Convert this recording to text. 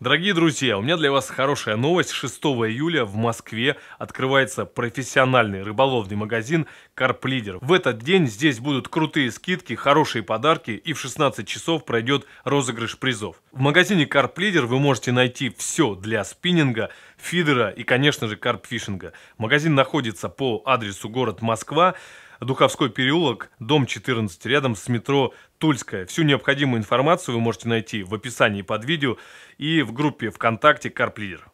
Дорогие друзья, у меня для вас хорошая новость. 6 июля в Москве открывается профессиональный рыболовный магазин Carp Leader. В этот день здесь будут крутые скидки, хорошие подарки и в 16 часов пройдет розыгрыш призов. В магазине Carp Leader вы можете найти все для спиннинга, фидера и, конечно же, карпфишинга. Магазин находится по адресу город Москва. Духовской переулок, дом 14, рядом с метро Тульская. Всю необходимую информацию вы можете найти в описании под видео и в группе ВКонтакте Карплидер.